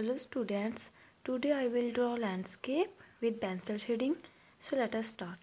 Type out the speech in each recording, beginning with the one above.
Hello students, today I will draw landscape with pencil shading. So let us start.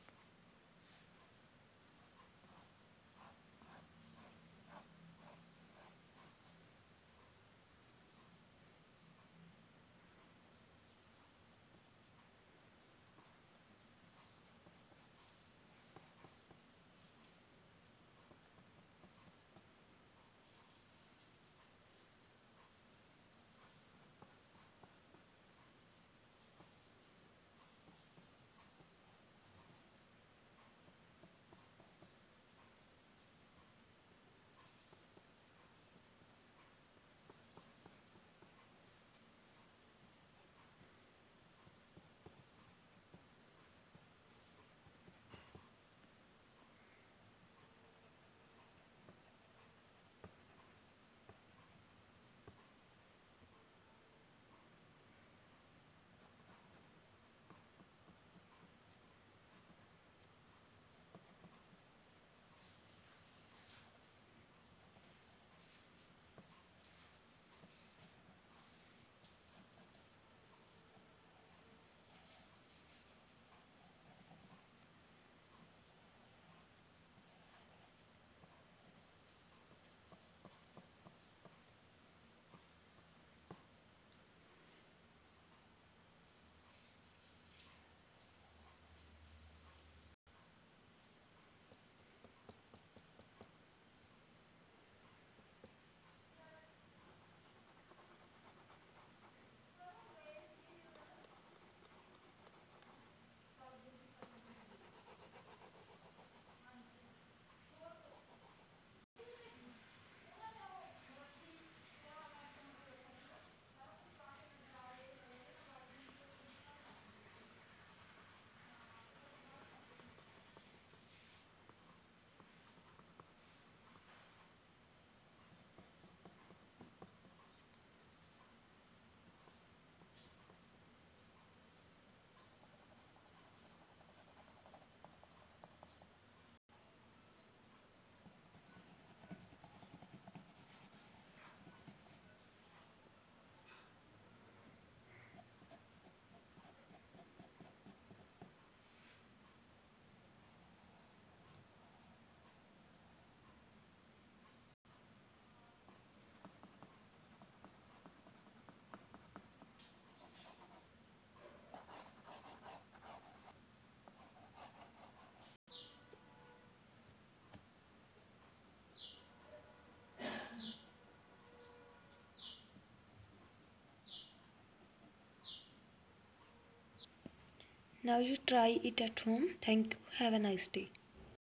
Now you try it at home. Thank you. Have a nice day.